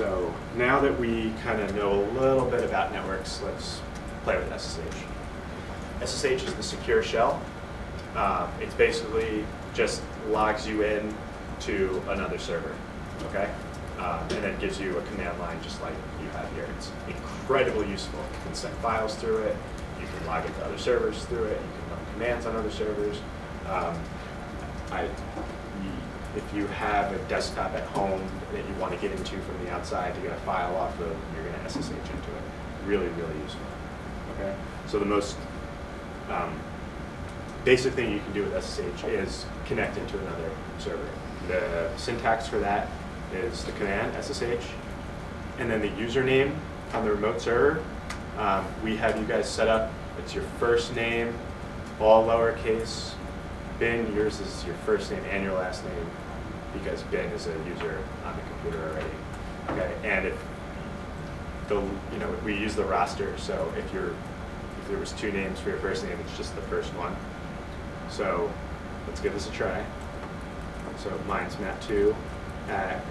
So now that we kind of know a little bit about networks, let's play with SSH. SSH is the secure shell. Uh, basically just logs you in to another server, okay? Uh, and then gives you a command line just like you have here. It's incredibly useful. You can send files through it. You can log into other servers through it. You can run commands on other servers. Um, I, if you have a desktop at home that you want to get into from the outside to get a file off of, you're going to SSH into it. Really, really useful. Okay. So the most um, basic thing you can do with SSH is connect into another server. The syntax for that is the command SSH, and then the username on the remote server. Um, we have you guys set up. It's your first name, all lowercase. Bin, yours is your first name and your last name, because Bin is a user on the computer already. Okay, and if the you know we use the roster, so if you're if there was two names for your first name, it's just the first one. So let's give this a try. So mine's Matt2 at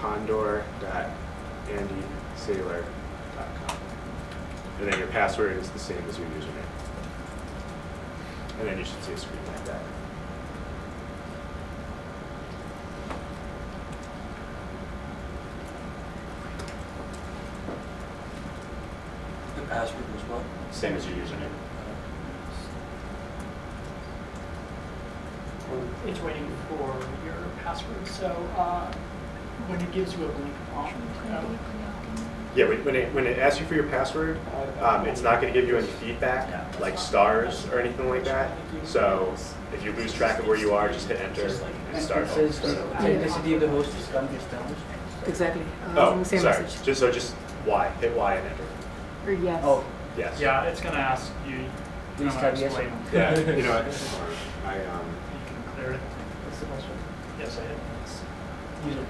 condor.andysayler.com. And then your password is the same as your username. And then you should see a screen like that. The password was what? Same as your username. It's waiting for your password, so uh, when it gives you a blank prompt, um, Yeah, when when it, when it asks you for your password, um, it's not going to give you any feedback, like stars or anything like that. So if you lose track of where you are, just hit enter and And start it says the identity of the host is currently established. Exactly. Uh, Oh, same sorry. message. Just so just Y, hit Y and enter. Or yes. Oh, Yes. yeah, it's gonna ask you. Please type yes or explain. no. Yeah. You know what? I um. You can clear it. what's the password? Yes, I did. User.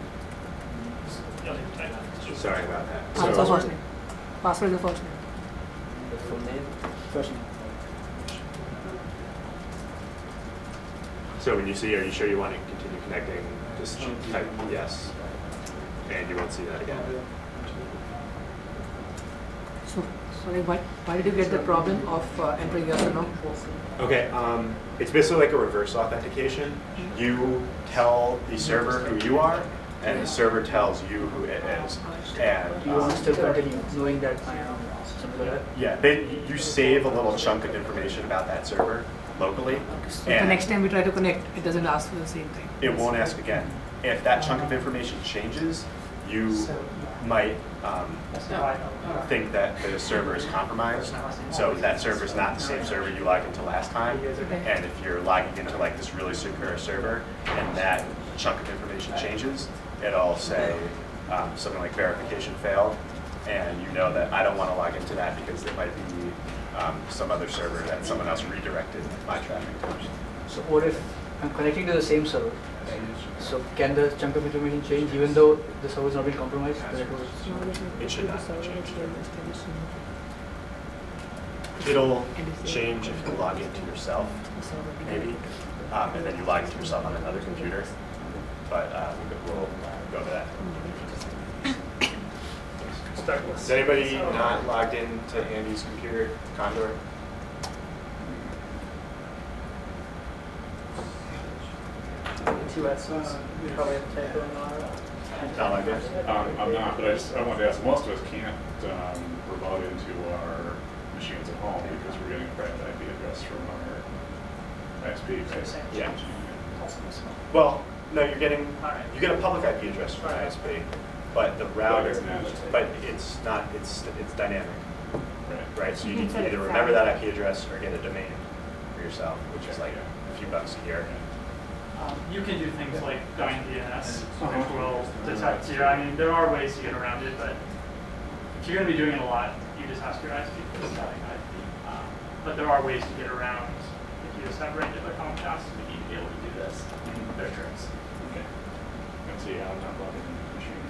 You'll need to type it. Sorry about that. Ah, So- the first name. Password is the first name. The full name, first name. So when you see, are you sure you want to continue connecting? Just type yes, and you won't see that again. So, sorry, why, why did you get the problem of uh, entering yes or no? Okay, um, it's basically like a reverse authentication. You tell the server who you are, and the server tells you who it is. And You want um, to still continue knowing that I am something like that? yeah, they, you save a little chunk of information about that server locally, So the next time we try to connect, it doesn't ask for the same thing. it won't ask again. If that chunk of information changes, you might um, think that the server is compromised. So that server is not the same server you logged into last time. And if you're logging into like this really secure server and that chunk of information changes, it'll say um, something like verification failed. And you know that I don't want to log into that because there might be um, some other server that someone else redirected my traffic to. So what if I'm connecting to the same server? So can the chunk of information change even though the server is not been compromised? The network is- It should not change. It'll change if you log into yourself, maybe, um, and then you log into yourself on another computer. But uh, we'll go to that. Is anybody not logged in to Andy's computer, Condor? Two S's, we probably have to type on our. Not logged in? Um, I'm not, but I just, I wanted to ask, most of us can't, um, remote into our machines at home because we're getting a private IP address from our ISP, right? Yeah. Well, no, you're getting, you get a public IP address from Right. ISP, but the router, it's but it's not, it's, it's dynamic. Right. Right, so you You need to either remember that IP address or get a domain for yourself, which is like a few bucks a year. Um, You can do things like Dyn DNS, Uh-huh. which will detect zero. I mean, there are ways to get around it, but if you're gonna be doing it a lot, you just ask your ISP for the static IP. Um, But there are ways to get around, if you just have regular Comcast, you need to be able to do this. There are tricks. Okay. Let's see, I'm not logging into the machine.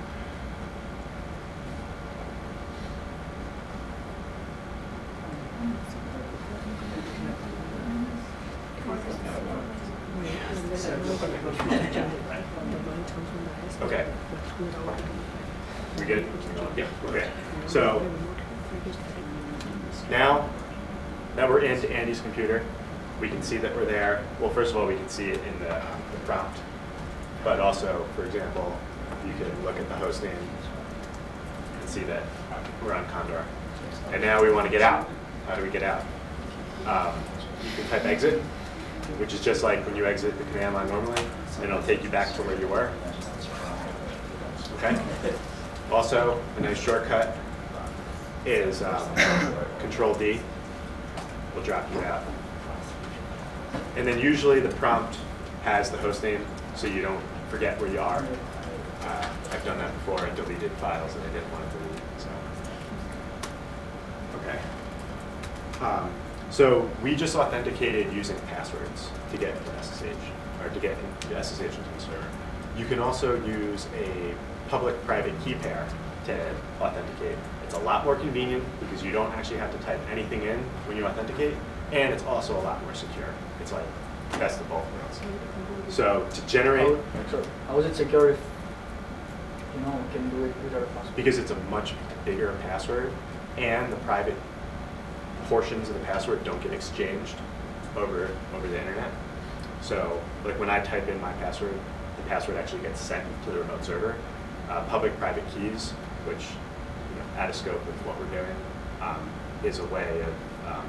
Okay. We good? Yeah, okay. So now that we're into Andy's computer, we can see that we're there. Well, first of all, we can see it in the, um, the prompt. But also, for example, you can look at the host name and see that we're on Condor. And now we want to get out. How do we get out? Um, you can type exit, which is just like when you exit the command line normally, and it'll take you back to where you were. Okay? Also, a nice shortcut is um, Control D will drop you out. And then usually the prompt has the host name, so you don't forget where you are. Uh, I've done that before and deleted files that I didn't want to delete. So, okay. Um, so we just authenticated using passwords to get into SSH or to get into SSH into the server. You can also use a public-private key pair to authenticate. It's a lot more convenient because you don't actually have to type anything in when you authenticate, and it's also a lot more secure. It's like best of both worlds. So to generate, How, how is it secure if you know we can do it without a password? because it's a much bigger password, and the private portions of the password don't get exchanged over over the internet. So like when I type in my password, the password actually gets sent to the remote server. Uh, Public-private keys, which know, out of scope with what we're doing, um, is a way of um,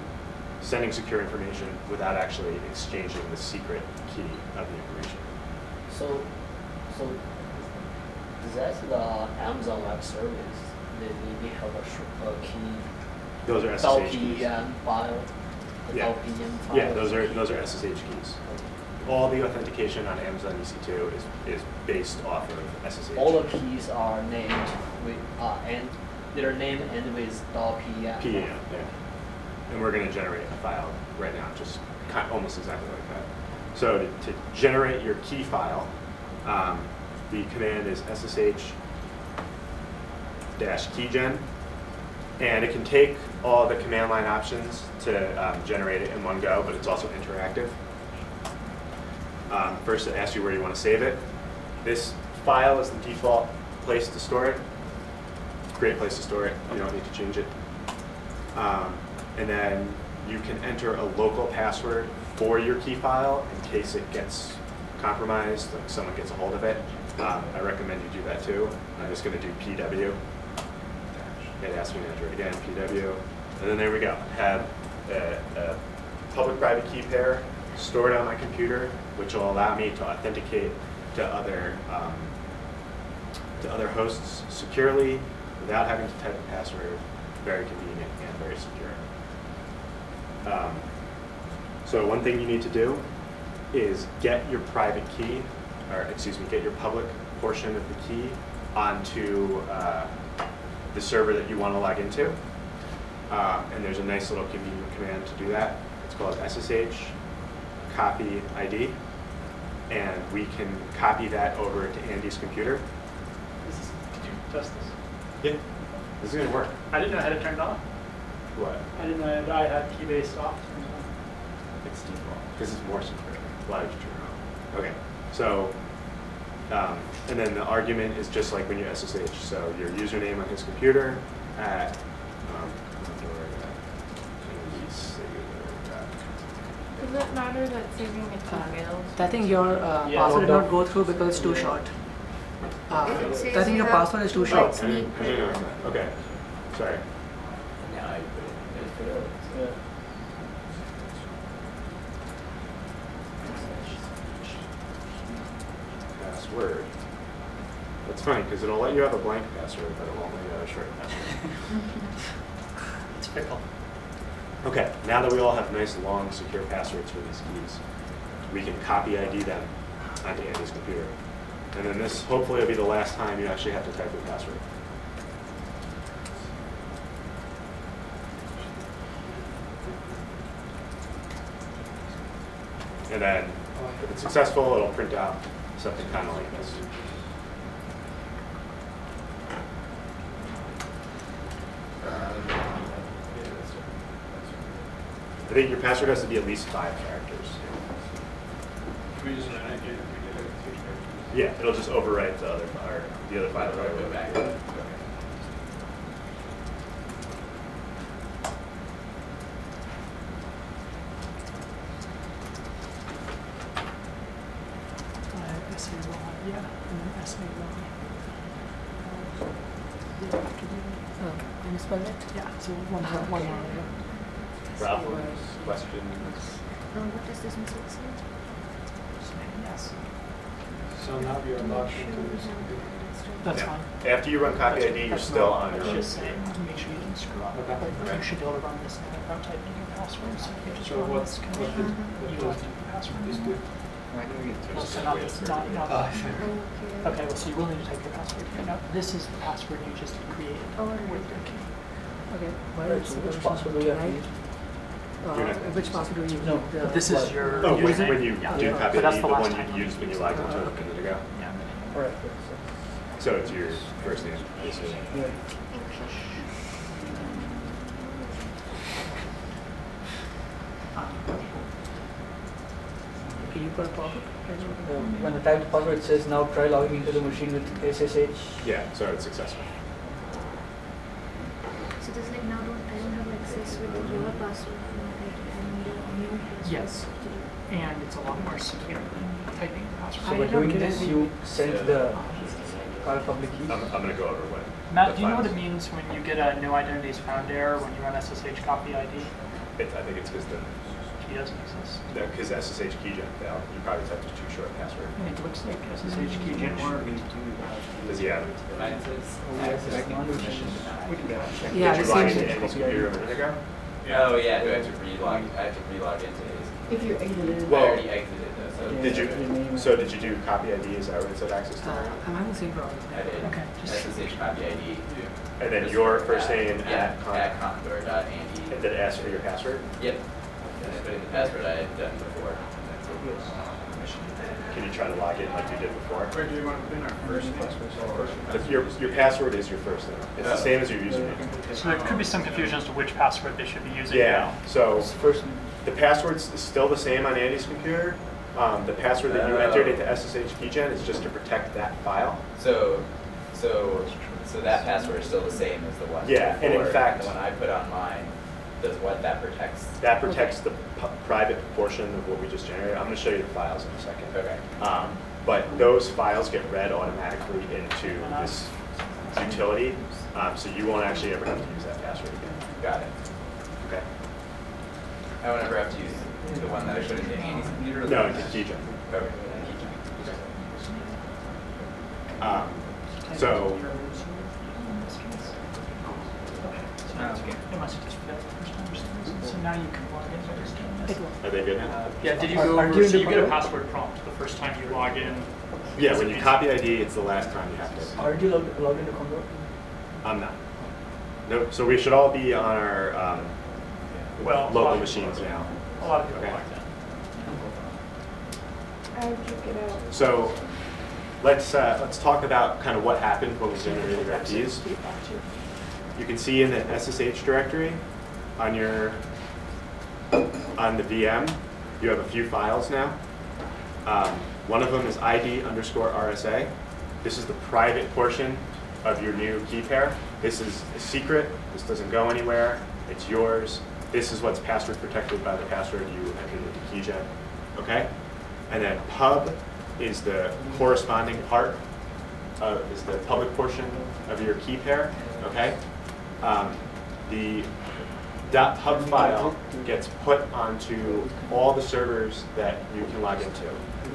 sending secure information without actually exchanging the secret key of the information. So, so that's the Amazon Web Service. They, they, have a, sh- a key, Those are SSH keys. File, Yeah. File. Yeah, those are those are SSH keys. All the authentication on Amazon EC2 is, is based off of SSH. All the keys are named with, uh, and their name end with .pm. PEM, yeah. And we're going to generate a file right now, just kind almost exactly like that. So to, to generate your key file, um, the command is ssh dash keygen, and it can take all the command line options to um, generate it in one go, but it's also interactive. Um, first, it asks you where you want to save it. This file is the default place to store it. Great place to store it. You don't need to change it. Um, and then you can enter a local password for your key file in case it gets compromised, like someone gets a hold of it. Um, I recommend you do that too. I'm just going to do PW. It asks me to enter again, PW. And then there we go. Have a, a public-private key pair stored on my computer, which will allow me to authenticate to other um, to other hosts securely without having to type a password. Very convenient and very secure. Um, so one thing you need to do is get your private key, or excuse me, get your public portion of the key onto uh, the server that you want to log into. Um, and there's a nice little convenient command to do that. It's called SSH copy ID. And we can copy that over to Andy's computer. Is, did you test this? Yeah. This is gonna work. I didn't know how to turn it on. What? I didn't know that I had key-based off. It's default. This is more secure. Why would you turn it on? Okay, so, um, and then the argument is just like when you SSH. So your username on his computer at, um, Does it matter that saving the email? I think your uh, Yeah. password did not go through because it's too short. Uh, says I think you your have password is too short. I didn't, I didn't notice that. Okay, sorry. Yeah. Password. That's funny, because it'll let you have a blank password, but it won't let you have a short password. It's fickle. Okay, now that we all have nice, long, secure passwords for these keys, we can copy ID them onto Andy's computer. And then this hopefully will be the last time you actually have to type your password. And then, if it's successful, it'll print out something kind of like this. I think your password has to be at least five characters. Yeah, it'll just overwrite the other file, the other file. Right, go back. Okay. Uh, SA yeah, and then SA uh, yeah, oh, can you spell it? Yeah, so one, uh -huh. one line. Yeah. Problems, questions. Um, what does this mean? Yes. So now you're logged into this. that's Yeah. fine. After you run copy ID, you're That's still not- on It's your. just saying to make sure you didn't screw up. Okay. But you should be able to run this now without typing in your password, so if you just So run what's, this what command, is, you what have to is, put the password. is the, Well, so not this, not, not. Ah, Okay, well, so you will need to type your password here. Now, this is the password you just created Oh, with your key. Okay. Why Right, so it which permission password do we have to right? use? Uh, which password do you use? No, The- But this is your. Oh, when, using- when you yeah. do copy But that's the the last one time you used when you logged into it a minute ago. Yeah. Alright, good, So it's your first name, basically. so, yeah. Okay, you got a problem? Uh, When I type the password, it says now try logging into the machine with SSH. Yeah, so it's successful. So this like now don't, I don't have access with your password now, right? And the new password. Yes. And it's a lot more secure than typing your password. So by doing this, you send yeah. the uh, public key. I'm, I'm gonna go over what. Matt, the do you know what it means when you get a no identities found error when you run SSH copy ID? It's, I think it's because the, Key doesn't exist. No, because SSH keygen failed. You probably typed a too short password. It looks like SSH key didn't work. Does he have it? Oh, yes, it's one machine. We can check. Yeah, Did the you log same into. Andy's computer a minute ago? Oh, yeah, do I have to relog, I have to relog into his, If you exited it. I Well- already exited though, so. Did you, so did you do copy ID? Is that what it said access to? Uh, I'm having the same problem. I did, Okay, just- SSH copy ID. And then your first name Yeah, at con- at Condor dot Andy. And did it ask for your password? Yep. And I put in the password I had done before. That's it. Can you try to log in like you did before? where do you want to put in our first name? But Your, your password is your first name. It's the same as your username. So there could be some confusion as to which password they should be using Yeah, now. so It's first, the password is still the same on Andy's computer. Um, the password that you Oh. entered into SSH keygen is just to protect that file. So, so, so that password is still the same as the one Yeah, and in fact- The one I put on mine, does what that protects? That protects the pu- private portion of what we just generated. I'm gonna show you the files in a second. Okay. Um, But those files get read automatically into this utility, um, so you won't actually ever have to use that password again. Got it. Okay? I won't ever have to use the one that I put into Andy's computer? No, one into. Okay. Um, So, So now it's good. It must have the first time for some. So now you can log in by just doing It this. will. are they good? Yeah, did you go over, so you the get a password prompt the first time you log in? Yeah, when you copy ID, it's the last time you have to. aren't you logged, logged into Condor? I'm not. Nope, so we should all be on our um, Well, local machines now. A lot of people Okay. like that. I'll check it out. So let's, uh, let's talk about kind of what happened when we generated our keys. You can see in the SSH directory on your, on the VM, you have a few files now. Um, One of them is ID underscore RSA. This is the private portion of your new key pair. This is a secret. This doesn't go anywhere. It's yours. This is what's password protected by the password you entered into KeyGen. Okay? And then pub is the corresponding part, uh, is the public portion of your key pair. Okay? Um, the .pub file gets put onto all the servers that you can log into.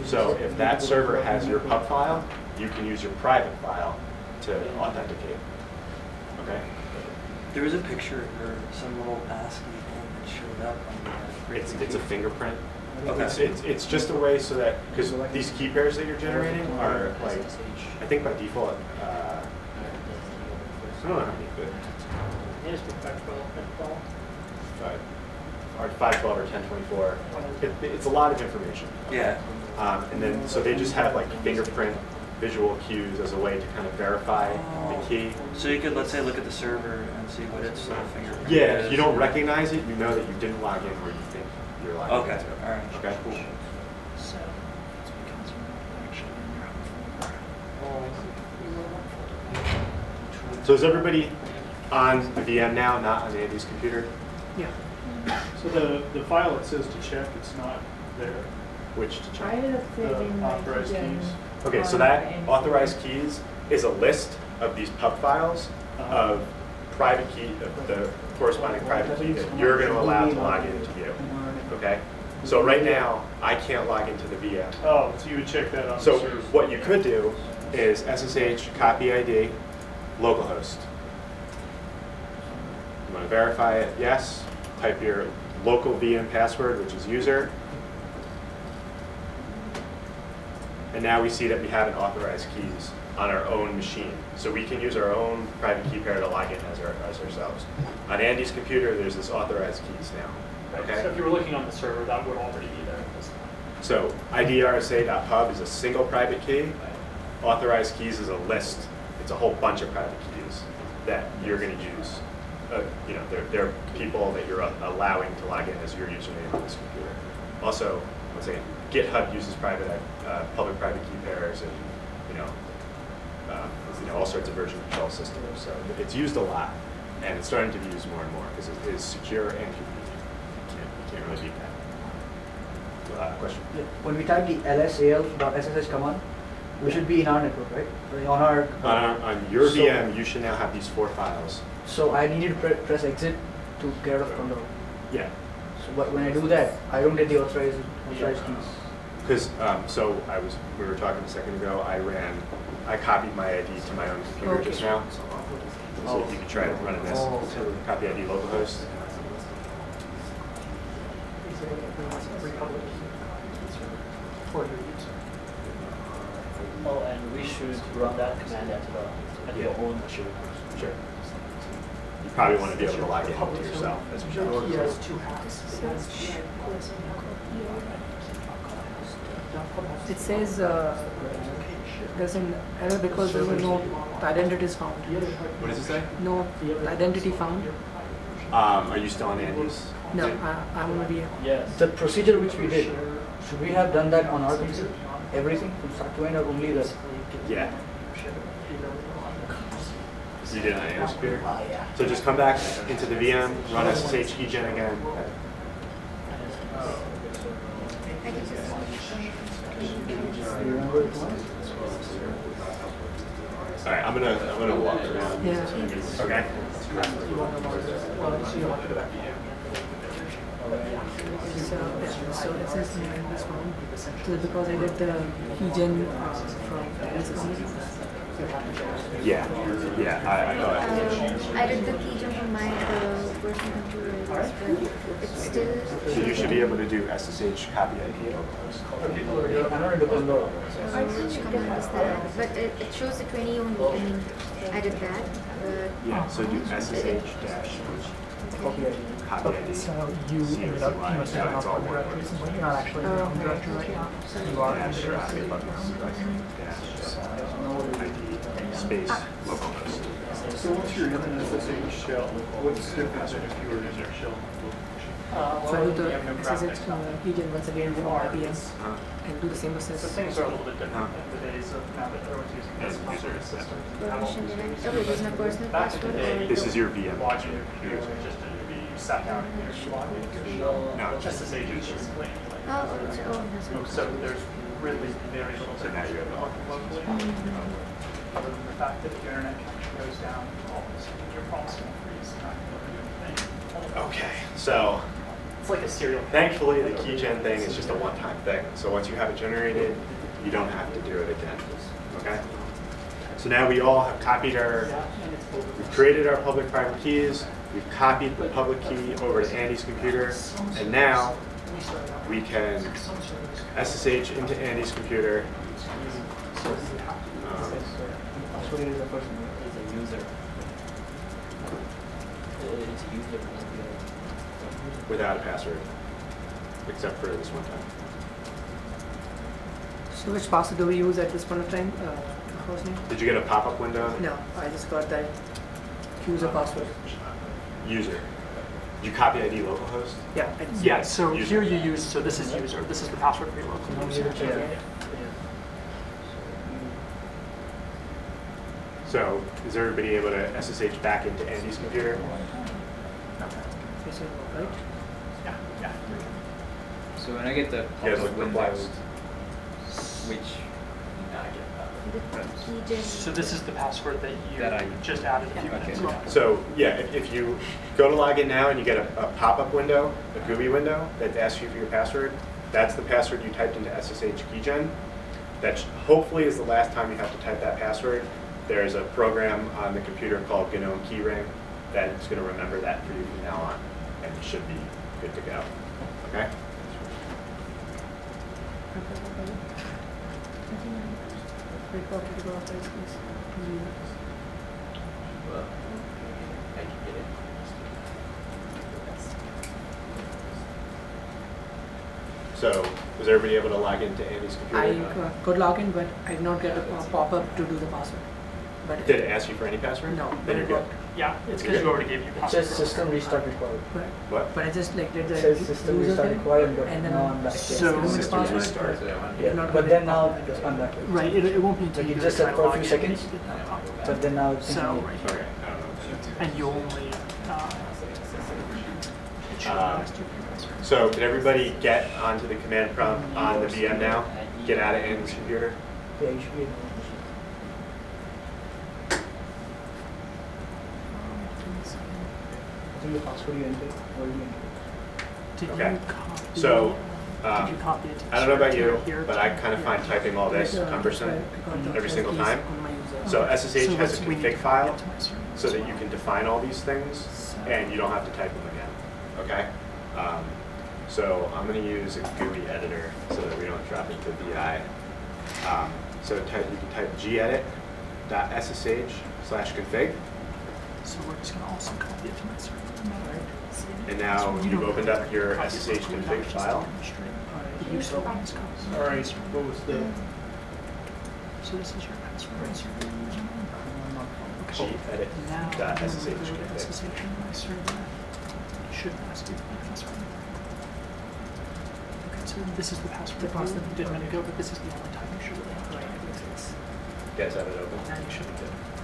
So if that server has your pub file, you can use your private file to authenticate. Okay? There was a picture or some little ASCII showed up on the. It's, it's a fingerprint. Okay. It's, it's, it's just a way so that, because these key pairs that you're generating are like, I think by default, uh, I don't know how many, but It is five twelve, five twelve. five, or five twelve or ten twenty-four. It, it's a lot of information. Yeah. Um, and then, so they just have like fingerprint visual cues as a way to kind of verify the oh. key. So you could, let's say, look at the server and see what its little fingerprint Yeah, is. if you don't recognize it, you know that you didn't log in where you think you're logged Okay, into. all right. Okay, cool. So it's because you're actually in your own folder. So is everybody on the VM now, not on Andy's computer? Yeah. So the, the file it says to check, it's not there. Which to check? ended up The saving my authorized keygen keys. Okay, so um, that authorized keys is a list of these pub files uh-huh. of private key, of the corresponding private key that you're going to allow to log into you. Okay? So right now, I can't log into the VM. Oh, so you would check that on So what you could do is SSH copy ID localhost. You want to verify it? Yes. Type your local VM password, which is user. And now we see that we haven't authorized keys on our own machine. So we can use our own private key pair to log in as, our, as ourselves. On Andy's computer, there's this authorized keys now. Right, Okay? So if you were looking on the server, that would already be there at this time. So IDRSA.pub is a single private key. Authorized keys is a list. It's a whole bunch of private keys that you're going to use. Uh, you know, they're, they're people that you're allowing to log in as your username on this computer. Also, once again, GitHub uses private, uh, public-private key pairs and, you know, um, you know, all sorts of version control systems. So it's used a lot, and it's starting to be used more and more because it is secure and convenient. You can't, you can't really beat that. Uh, question? Yeah, When we type the lsal.ssh command, we should be in our network, right? On our. On, on your So- VM, you should now have these four files. So I needed to pre- press exit to get out of control. Yeah. So but when I do that, I don't get the authorized, authorized keys. Because, um, so I was, we were talking a second ago, I ran, I copied my ID to my own computer just now. So if you could try to run this, copy ID localhost. Republic for your user. Oh, and we should run that command at the, at your own machine. Sure. You probably want to be able to log in to yourself as Your well. key has two halves. It says uh, there's an error because there was no identity is found. What does it say? No identity found. Um, are you still on Andy's? No, I, I'm gonna be. Yes. The procedure which we did, should we have done that on our computer? Everything from start to end or only the? Yeah. You did it on Andy's computer? Ah, yeah. So just come back into the VM, run SSH keygen again. I can just. Do you remember it was? All right, I'm gonna, I'm gonna walk around. Yeah. Okay? Well, so you don't have to go back. So, yeah, so it says no is found. So because I did the keygen uh, from this company. Yeah, yeah, I, I thought. Um, I did the key jump on my uh, personal computer, but it's still. So you should be able to do SSH copy ID localhost. I'm not into control. Which command is that? But it, it shows the 20 only. I mean, I did that, but Yeah, so do SSH dash Copy ID. copy ID. So you ended up, you must have an It's all home one directory word. somewhere. You're not actually in your home directory right now. You are in Dash uh, the copy directory. dash uh, space uh, localhost. So once you're in an SSH shell, what's different than if you were in a shell? Uh, So I well, do the you have no SSH graphics. uh, keygen once again from IBM and do the same process. So things are a little bit different in the days of now that everyone's using this user system. permission. Okay, this is personal Back in the password. This is your VM. Login your computer was just to be sat down and you log into your shell. No. SSH is just plain like. Oh, oh, it's- oh. So there's really very little So now you have difference locally. Other than the fact that if your internet connection goes down, all of your phone's gonna freeze, you're not gonna do anything. Okay, so It's like a serial. thankfully the keygen thing is just a one-time thing. So once you have it generated, you don't have to do it again. Okay? So now we all have copied our, we've created our public-private keys, we've copied the public key over to Andy's computer, and now we can SSH into Andy's computer. Um, Password is the person. It's a user. Uh, It's a user. without a password, except for this one time. So which password do we use at this point of time? Uh, first name? Did you get a pop-up window? No, I just got that user password. User. Did you copy ID localhost? Yeah, Yeah, so User. here you use, so this is user, this is the password for your local user. Yeah. So is everybody able to SSH back into Andy's computer? Yes, right? Yeah, yeah. So when I get the You guys public look window, perplexed. which, I get that. the keygen. So this is the password that you That I- just added a few Okay. minutes ago. So, yeah, if, if you go to log in now and you get a, a pop-up window, a GUI window that asks you for your password, that's the password you typed into SSH Keygen. That hopefully is the last time you have to type that password. There's a program on the computer called GNOME Keyring that's going to remember that for you from now on, and should be good to go. Okay? So, was everybody able to log into Andy's computer? I could log in, but I did not get a pop-up to do the password. But Did it ask you for any password? No. Then you're good. Yeah, it's because you already gave your It password. says system restart required. But, What? but I just like did the It says system user restart thing, required, but and then now I'm back. So- give System password, restart. So that Yeah, not but then now pop-up. it's come back. Right, it, it won't be Like until you you just try said to for a log few seconds, that you get that pop-up. But then now it's So, thinking, right Okay, I don't know. what that is. and you only, uh, it should Uh, ask you for your password. So did everybody get onto the command prompt on the VM now? Get out of Andy's computer? yeah, you should be able to. I the password you entered, already entered. Did Okay. you copy? So, Did um, you copy it? I don't know about you, but I kind of here? find typing all this Like, uh, cumbersome I every single time. on my user. So SSH So has a config file get to my server. so that you can define all these things and you don't have to type them again, okay? Um, So I'm gonna use a GUI editor so that we don't drop into VI. Um, So type, you can type gedit.ssh slash config. So we're just gonna also copy it to my server. And now So you you've opened up your SSH config file. administrator. The user wants copies. All right, what was the? So this is your password, and server username. Okay. Now, I'm gonna gedit.ssh go to config. SSH in my server. It should ask you for your password. Okay, so this is the password The you password. did a minute ago, but this is the only time you should really have to Right, type. Guys have it open? Now you should be good.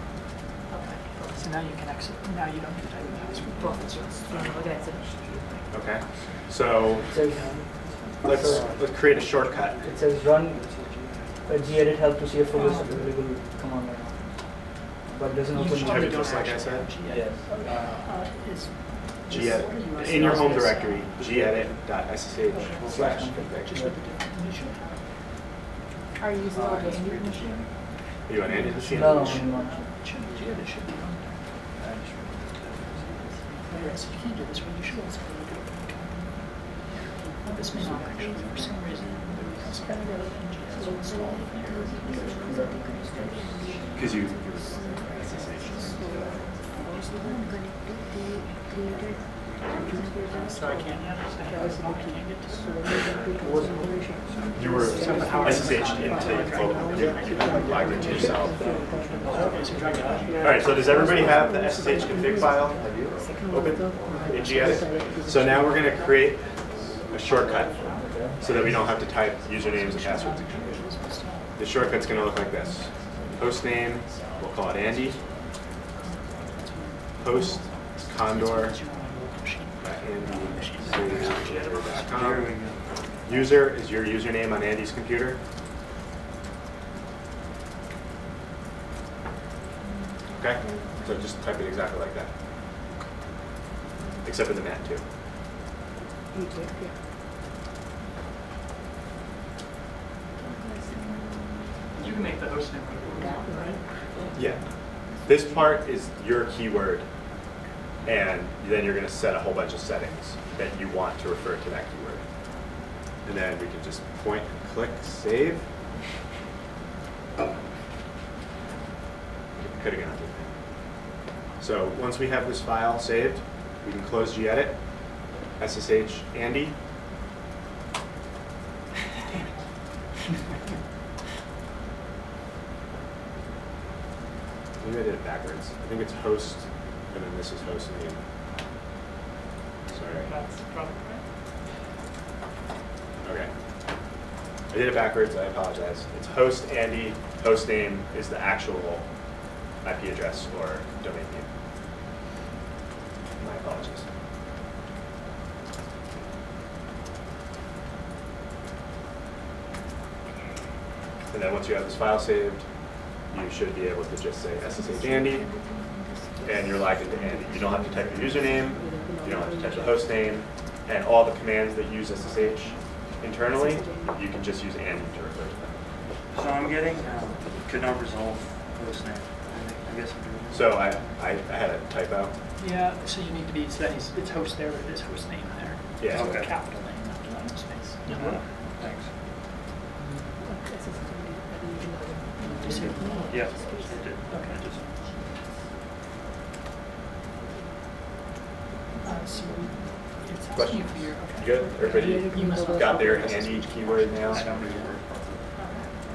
So now you can exit, now you don't need to type the password. Perfect. So now again, it's Okay, so It says, let's, let's create a shortcut. it says run uh, gedit help to see a full list of available command line. But it doesn't You open. Type probably it don't just like I actually said? Yes. Uh, is- gedit, in your home directory, gedit.ssh slash config. Just with the different, you. Are you using the Andy machine? Are you on Andy's machine? No, no, I'm not. Should, Gedit should be on there. Alright, so you can't do this one, you should also be to open the company. This may not actually, for some reason, because of Gedit installed here. Because you. So I can't, I can't get to You were SSH into your local computer, logged yourself. All right, so does everybody have the SSH config file open in gedit? So now we're going to create a shortcut so that we don't have to type usernames and passwords again. The shortcut's going to look like this. Host name, we'll call it Andy. Host, Condor, andy.com. User is your username on Andy's computer. Okay, so just type it exactly like that. Except for the mat too. You can make the host name whatever you want, right? Yeah. This part is your keyword, and then you're going to set a whole bunch of settings that you want to refer to that keyword. And then we can just point and click save. Oh. Could have gone to So once we have this file saved, we can close gedit, ssh Andy. Maybe I did it backwards. I think it's host, and then this is host name. Sorry. That's probably right. Okay. I did it backwards, I apologize. It's host Andy, host name is the actual IP address or domain name. My apologies. And then once you have this file saved, you should be able to just say SSH Andy, and you're logged into Andy. You don't have to type your username, you don't have to type the host name, and all the commands that use SSH internally, you can just use Andy to refer to them. So I'm getting, um, could not resolve host name. I guess I'm doing this. So I, I, I had a typo. Yeah, so you need to be, so that is, it's host there, but it is host name there. Yeah. So Okay. Capital name, not not space. Uh, Thanks. Just hit- Yeah. it did. Okay. I just- So it's asking Question? you for your, okay. You good? Everybody You must- got their Andy keyword now? I don't really work.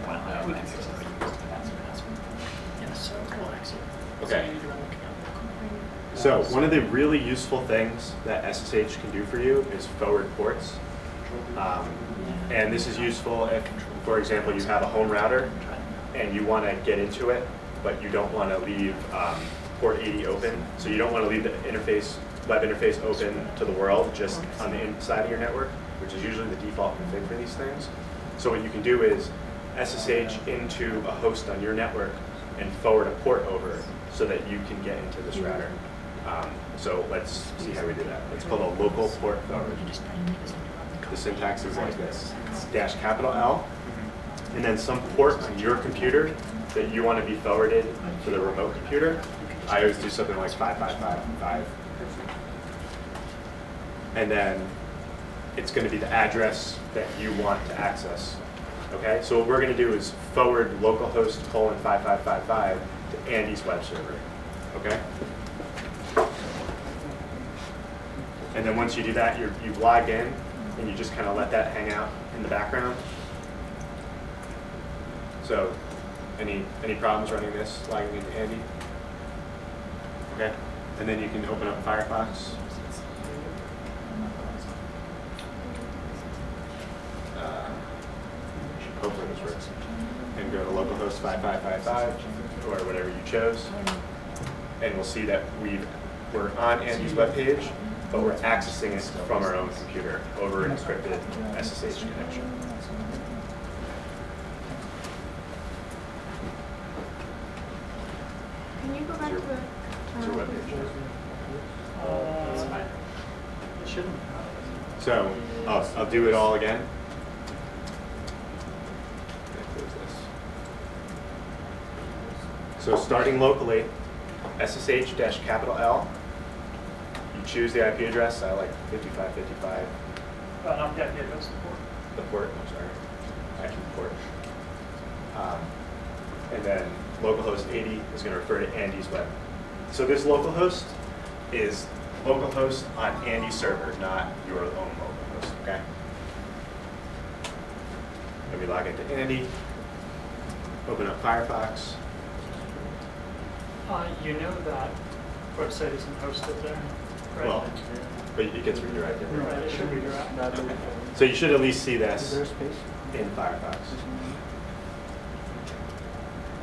Well, we can fix it, but you use the password, password. Yeah, so we'll exit. So Okay. you need to run the command. So one of the really useful things that SSH can do for you is forward ports. Um, and this is useful if, for example, you have a home router and you want to get into it, but you don't want to leave um, port 80 open. So you don't want to leave the interface, web interface open to the world just on the inside of your network, which is usually the default config for these things. So what you can do is SSH into a host on your network and forward a port over so that you can get into this router. Um, so let's see how we do that. It's called a local port forward. You just need to run the The syntax is like this. It's dash capital L, and then some port on your computer that you want to be forwarded to the remote computer. I always do something like 5555. And then it's going to be the address that you want to access. Okay, so what we're going to do is forward localhost colon 5555 to Andy's web server. Okay? And then once you do that, you're, you've in, and you just kind of let that hang out in the background. So, any, any problems running this, logging into Andy? Okay, and then you can open up Firefox. Uh, Hopefully this works. And go to localhost 5555, or whatever you chose. And we'll see that we've, we're on Andy's web page, but we're accessing it from our own computer over an encrypted SSH connection. Can you go back to the? It's your uh, webpage. Uh, It shouldn't. So, I'll, I'll do it all again. Can I close this? So starting locally, SSH dash capital L. You choose the IP address, I like 5555, uh, not the IP address, the port. the port, I'm sorry, actually port. Um, And then localhost 80 is going to refer to Andy's web. So this localhost is localhost on Andy's server, not your own localhost, okay? Let me log into Andy, open up Firefox. Uh, you know that website isn't hosted there, right? Well, but it gets redirected. Right, it should redirect. That will- So you should at least see this there a space? in Firefox.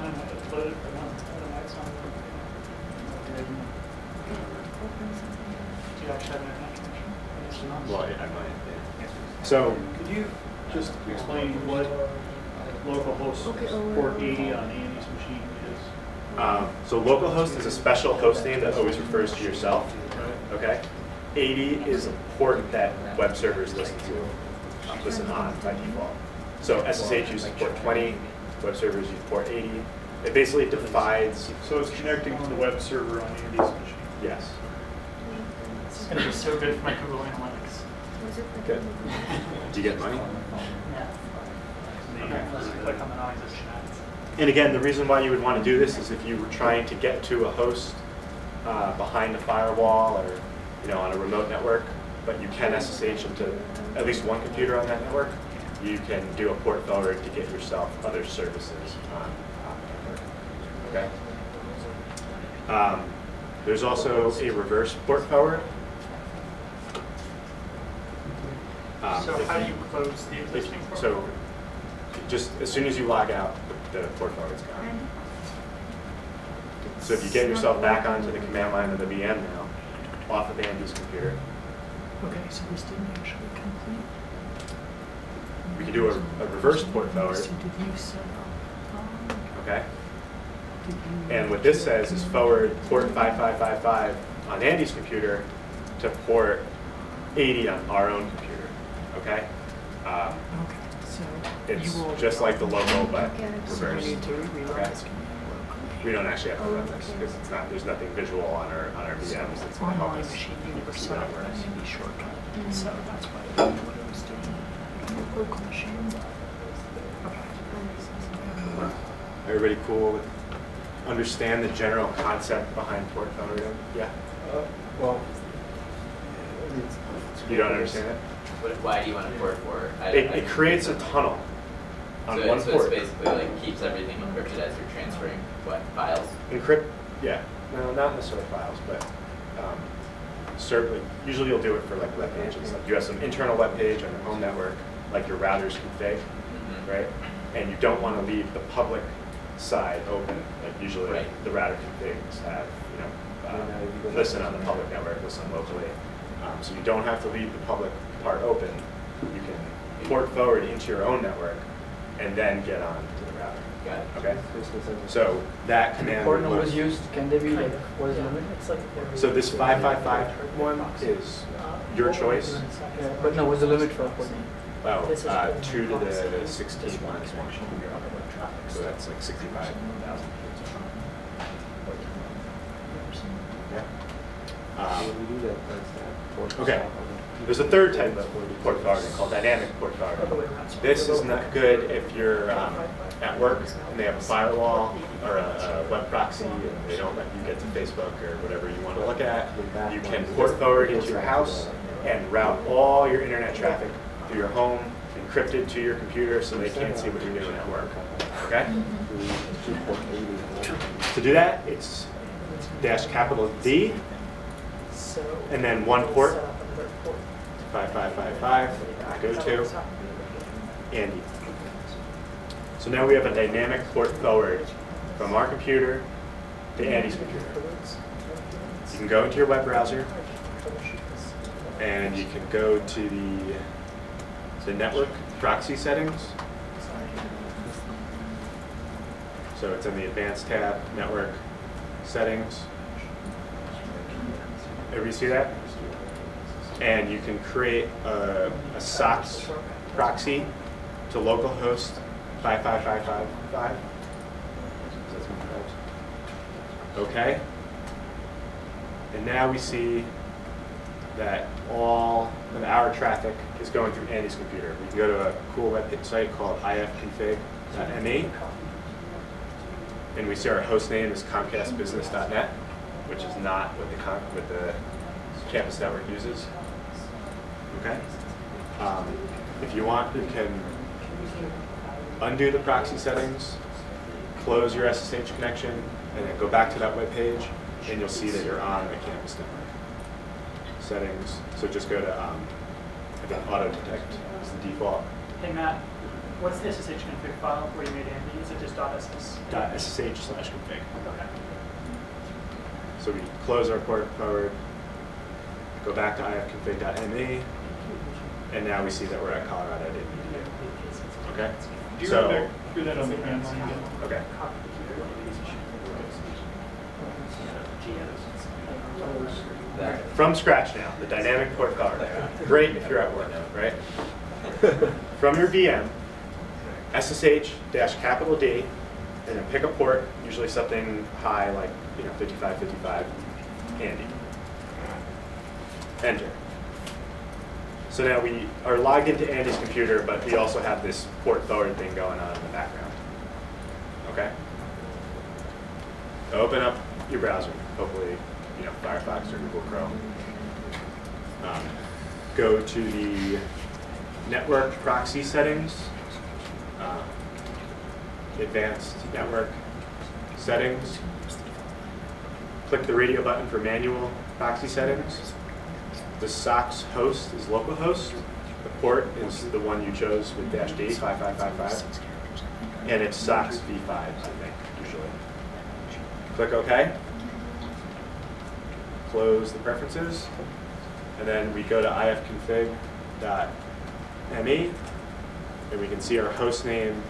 Don't know, it's loaded, but not, I don't know, it's not. Do you actually have an internet connection? Well, I might, yeah. So, Could you just explain what localhost Okay, over- port 80 on Andy's machine is? um, so localhost is a special host name that always refers to yourself, okay? 80 is a port that web servers listen to, listen on by default. So SSH uses port 20, web servers use port 80. It basically divides, So it's connecting to the web server on Andy's machine. yes. It's gonna be so good for my Google Analytics. Was it Good. Do you get money? Yeah. Okay. Let's click on the non-existent ads. And again, the reason why you would want to do this is if you were trying to get to a host uh, behind a firewall or, you know, on a remote network, but you can SSH into at least one computer on that network, you can do a port forward to get yourself other services on, on the network. Okay? Um, there's also a reverse port forward. Um, So how do you close the existing port? So, just as soon as you log out, the port forward's gone. So if you get yourself back onto the command line of the VM now, off of Andy's computer, Okay, so this didn't actually complete. we can do a, a reverse port forward, So did you set um, okay? And what this says is forward port 5555 on Andy's computer to port 80 on our own computer, okay? Um, Okay, so It's just like the logo, but Okay. We reversed. Okay? We don't actually have to run this because it's not, there's nothing visual on our, on our VMs that's gonna help Online us. machine see universal how it works. maybe shortcut, mm-hmm. so that's why I didn't know what it was doing. Local machines. Okay. Everybody cool with, understand the general concept behind port forwarding? Yeah? Uh, well. You don't understand it? What, why do you want to port for? It, it creates a tunnel on so one it's, so port. it's basically like keeps everything encrypted as you're transferring what files. Encrypt, yeah, no, not necessarily files, but um, certainly, usually you'll do it for like web pages. Like you have some internal web page on your home network, like your router's config, Mhm. right? And you don't want to leave the public side open, like usually Right. the router configs have, you know, uh, listen on the public network, listen locally. Um, So you don't have to leave the public part open. You can port forward into your own network and then get on to the router. Got it. Okay? So that command. Port would numbers look- used, can they be like, what is the limit? It's like. So this 555 one is your choice. Yeah, But no, what's the limit for port? Oh, uh, two to the 16 minus one. So that's like 65,000. Yeah. Um, Okay. There's a third type of port forwarding called dynamic port forwarding. This is not good if you're um, at work and they have a firewall or a, a web proxy and they don't let you get to Facebook or whatever you want to look at. You can port forward into your house and route all your internet traffic through your home, encrypted to your computer so they can't see what you're doing at work. Okay? To do that, it's dash capital D and then one port, 5555, go to, Andy. So now we have a dynamic port forward from our computer to Andy's computer. You can go into your web browser and you can go to the, the network proxy settings. So it's in the advanced tab, network settings. Everybody see that? And you can create a, a SOCKS proxy to localhost 55555. Okay. And now we see that all of our traffic is going through Andy's computer. We can go to a cool web site called ifconfig.me. And we see our host name is comcastbusiness.net, which is not what the, what the campus network uses. Okay? Um, if you want, you can undo the proxy settings, close your SSH connection, and then go back to that web page, and you'll see that you're on the campus network. Settings, so just go to, um, auto detect is the default. Hey Matt, what's the SSH config file where you made Andy? Is it just .ss? .ssh slash config. Okay. So we close our port forward, go back to ifconfig.me, and now we see that we're at Colorado Data Media. Okay? Do you So- have that, that on the command? Okay. That. From scratch now, the dynamic port forwarding. Great if you're at work, right? From your VM, SSH dash capital D, and then pick a port, usually something high like, you know, 5555, Andy. Enter. So now we are logged into Andy's computer, but we also have this port forward thing going on in the background. Okay? Open up your browser, hopefully, you know, Firefox or Google Chrome. Um, go to the network proxy settings, uh, advanced network settings. Click the radio button for manual proxy settings. The SOCKS host is localhost. The port is the one you chose with dash D, 5555. And it's SOCKS V5, I think, usually. Click OK. Close the preferences. And then we go to ifconfig.me. And we can see our host name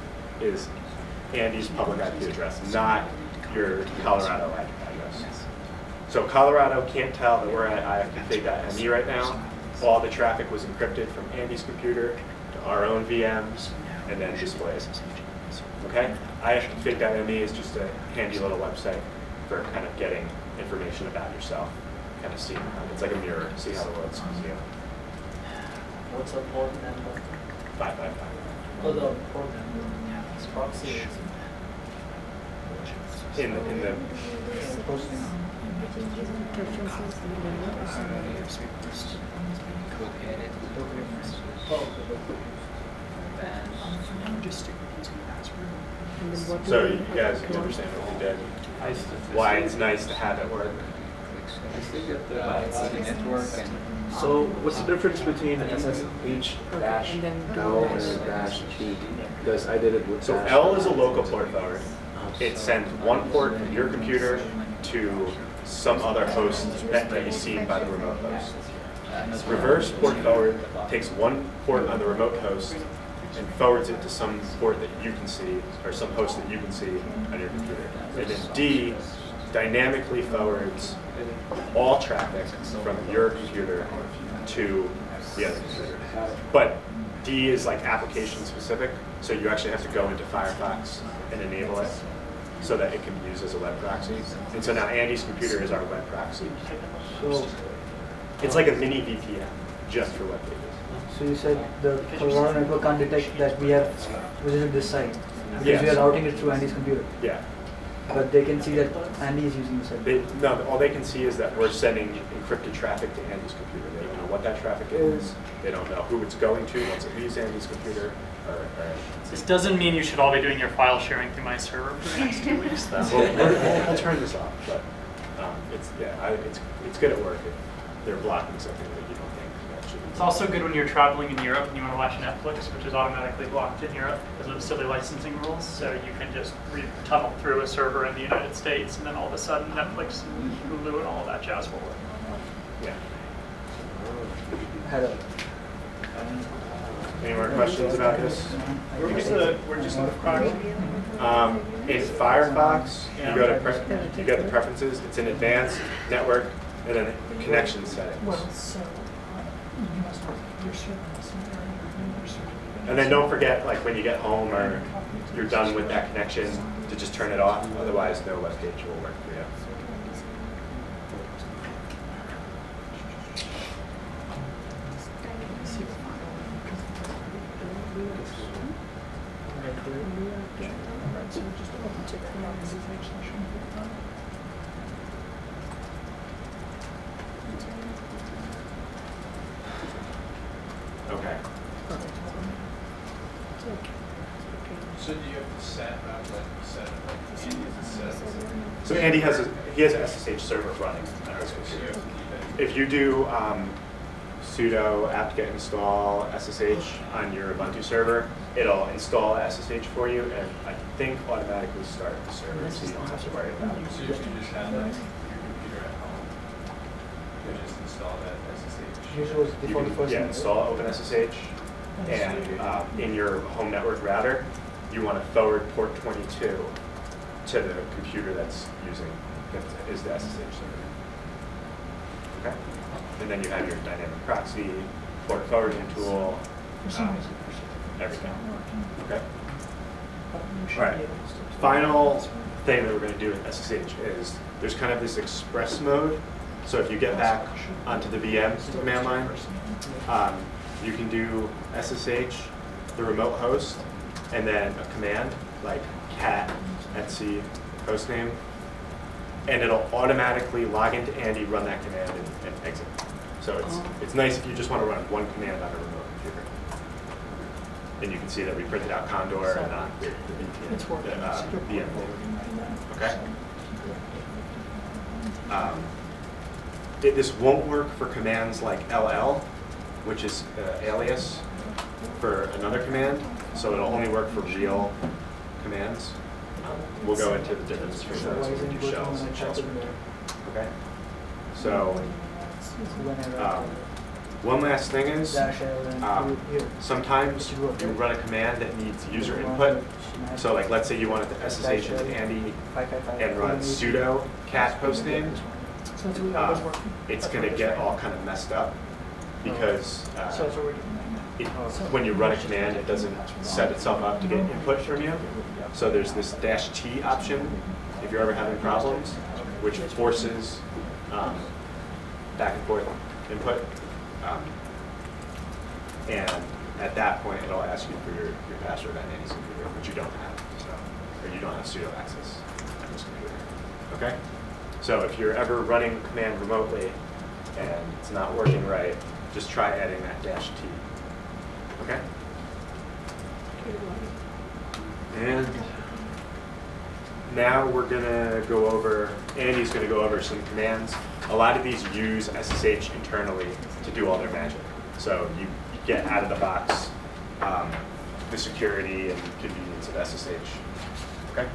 is Andy's public IP address, not your Colorado IP. So Colorado can't tell that we're at ifconfig.me right now. All the traffic was encrypted from Andy's computer to our own VMs and then displayed. Okay? ifconfig.me is just a handy little website for kind of getting information about yourself. Kind of see, it's like a mirror, see how the world sees you. What's the port number? Five, five, five. Oh, the port number. Yeah, It's proxy. is- In the, in the, And then what so you guys can understand what we did. Why it's nice to have it work. So what's the difference between SSH dash and L and dash T? Because I did it with So. L is a local port forward. Oh, it sends one port from your computer to some other host that may be seen by the remote host. Uh, reverse port forward takes one port on the remote host and forwards it to some port that you can see, or some host that you can see on your computer. And then D dynamically forwards all traffic from your computer to the other computer. But D is like application specific, so you actually have to go into Firefox and enable it so that it can be used as a web proxy. And so now Andy's computer is our web proxy. So, It's like a mini VPN just for web pages. so you said the Colorado network can't detect that we have visited this site because we are routing it through Andy's computer, Yeah. but they can see that Andy is using the site. They, no, all they can see is that we're sending encrypted traffic to Andy's computer. They don't know what that traffic is. They don't know who it's going to once it leaves Andy's computer. Or, or This doesn't mean you should all be doing your file sharing through my server for the next two weeks, though. Well, we'll, we'll turn this off, but um, it's yeah, I, it's it's good at work if they're blocking something that you don't think that should be. It's also good when you're traveling in Europe and you want to watch Netflix, which is automatically blocked in Europe because of silly licensing rules. So you can just re- tunnel through a server in the United States, and then all of a sudden Netflix and Hulu and all of that jazz will work. Yeah. Had a, Any more questions about this? We're just where'd you send the proxy? Um, in Firefox, you go to pre- you go to preferences. It's in advanced network and then connection settings. And then don't forget, like when you get home or you're done with that connection, to just turn it off. Otherwise, no web page will work for you. Okay. So do you have to set up, like, set it, like, Andy has a set? So Andy has a he has a SSH server running on his computer. If you do um, sudo apt-get install SSH on your Ubuntu server, it'll install SSH for you and I think automatically start the server, so you don't have to worry about it. So you can just have, like, your computer at home, you just install that SSH. This was You default can first. yeah, install OpenSSH, and um, in your home network router, you want to forward port 22 to the computer that's using that is the SSH server. Okay, and then you have your dynamic proxy, port forwarding tool, um, everything. Okay. All right. Final thing that we're going to do with SSH is there's kind of this express mode. So if you get back onto the VM command line, um, you can do SSH, the remote host, and then a command like cat etc hostname, and it'll automatically log into Andy, run that command, and, and exit. So it's it's nice if you just want to run one command on a remote computer. And you can see that we printed out Condor and not the the uh, VM. Okay. Um, it, this won't work for commands like LL, which is uh, alias for another command, so it'll only work for real commands. Um, we'll go into the difference between So those why when isn't we do shells and type shells. it there? Okay. So So when I write um, One last thing is, dash L and um, sometimes you run a command that needs user input. So like, let's say you wanted to SSH into Andy and run colon sudo cat hostname, So it's uh, it's gonna get all kind of messed up because uh, So it's already. it, when you run a command, it doesn't set itself up to get input from you. So there's this dash T option if you're ever having problems, which forces um, back and forth input. Um, and at that point, it'll ask you for your, your password on any computer, which you don't have, so, or you don't have sudo access on this computer. Okay? So if you're ever running a command remotely and it's not working right, just try adding that dash T. Okay? And now we're gonna go over, Andy's gonna go over some commands. A lot of these use SSH internally to do all their magic. So you get out of the box um, the security and convenience of SSH. Okay?